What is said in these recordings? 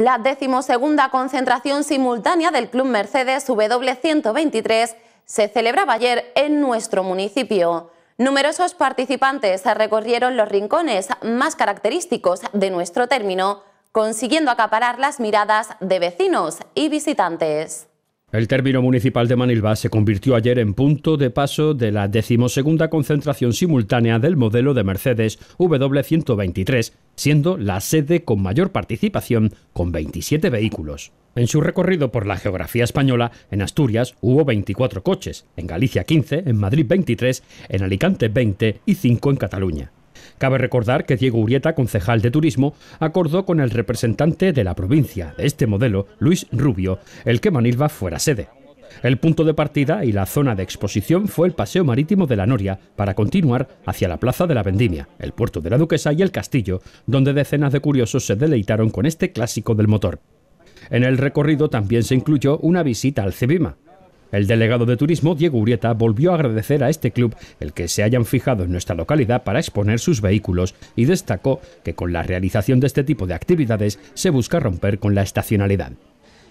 La decimosegunda concentración simultánea del Club Mercedes W123 se celebraba ayer en nuestro municipio. Numerosos participantes recorrieron los rincones más característicos de nuestro término, consiguiendo acaparar las miradas de vecinos y visitantes. El término municipal de Manilva se convirtió ayer en punto de paso de la decimosegunda concentración simultánea del modelo de Mercedes W123, siendo la sede con mayor participación, con 27 vehículos. En su recorrido por la geografía española, en Asturias hubo 24 coches, en Galicia 15, en Madrid 23, en Alicante 20 y 5 en Cataluña. Cabe recordar que Diego Urieta, concejal de turismo, acordó con el representante de la provincia de este modelo, Luis Rubio, el que Manilva fuera sede. El punto de partida y la zona de exposición fue el Paseo Marítimo de la Noria para continuar hacia la Plaza de la Vendimia, el puerto de la Duquesa y el Castillo, donde decenas de curiosos se deleitaron con este clásico del motor. En el recorrido también se incluyó una visita al Cebima, el delegado de turismo, Diego Urieta, volvió a agradecer a este club el que se hayan fijado en nuestra localidad para exponer sus vehículos y destacó que con la realización de este tipo de actividades se busca romper con la estacionalidad.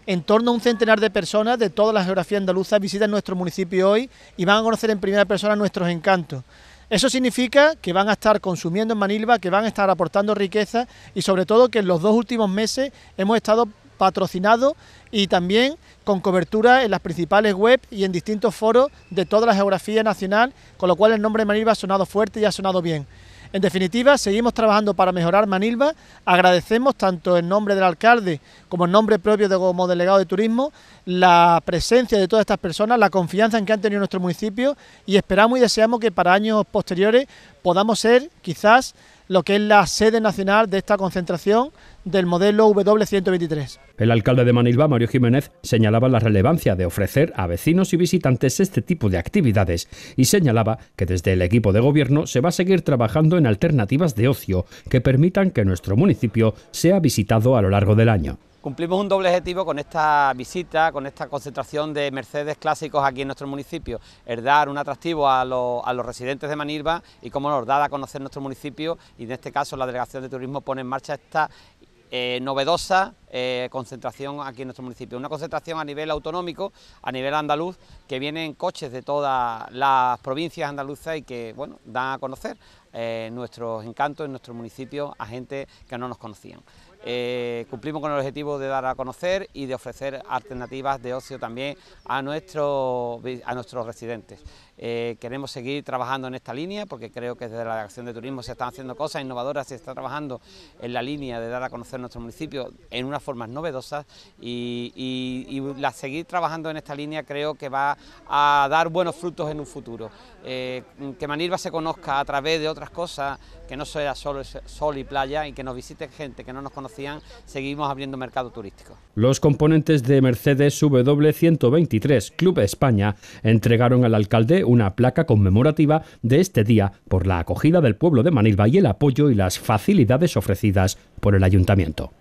En torno a un centenar de personas de toda la geografía andaluza visitan nuestro municipio hoy y van a conocer en primera persona nuestros encantos. Eso significa que van a estar consumiendo en Manilva, que van a estar aportando riqueza y sobre todo que en los dos últimos meses hemos estado patrocinado y también con cobertura en las principales webs y en distintos foros de toda la geografía nacional, con lo cual el nombre de Manilva ha sonado fuerte y ha sonado bien. En definitiva, seguimos trabajando para mejorar Manilva, agradecemos tanto en nombre del alcalde como en nombre propio de, como delegado de turismo la presencia de todas estas personas, la confianza en que han tenido nuestro municipio y esperamos y deseamos que para años posteriores podamos ser quizás lo que es la sede nacional de esta concentración del modelo W123. El alcalde de Manilva, Mario Jiménez, señalaba la relevancia de ofrecer a vecinos y visitantes este tipo de actividades y señalaba que desde el equipo de gobierno se va a seguir trabajando en alternativas de ocio que permitan que nuestro municipio sea visitado a lo largo del año. Cumplimos un doble objetivo con esta visita, con esta concentración de Mercedes clásicos aquí en nuestro municipio, es dar un atractivo a, los residentes de Manilva y como nos da a conocer nuestro municipio y en este caso la Delegación de Turismo pone en marcha esta eh, novedosa eh, concentración aquí en nuestro municipio. Una concentración a nivel autonómico, a nivel andaluz, que vienen coches de todas las provincias andaluzas y que bueno, dan a conocer eh, nuestros encantos en nuestro municipio a gente que no nos conocían. Eh, cumplimos con el objetivo de dar a conocer y de ofrecer alternativas de ocio también a, nuestro, a nuestros residentes. Eh, queremos seguir trabajando en esta línea porque creo que desde la Delegación de Turismo se están haciendo cosas innovadoras, se está trabajando en la línea de dar a conocer nuestro municipio en unas formas novedosas y, la, seguir trabajando en esta línea creo que va a dar buenos frutos en un futuro. Eh, que Manilva se conozca a través de otras cosas, que no sea solo sol y playa y que nos visite gente que no nos conocían, seguimos abriendo mercado turístico. Los componentes de Mercedes W123 Club España entregaron al alcalde una placa conmemorativa de este día por la acogida del pueblo de Manilva y el apoyo y las facilidades ofrecidas por el ayuntamiento.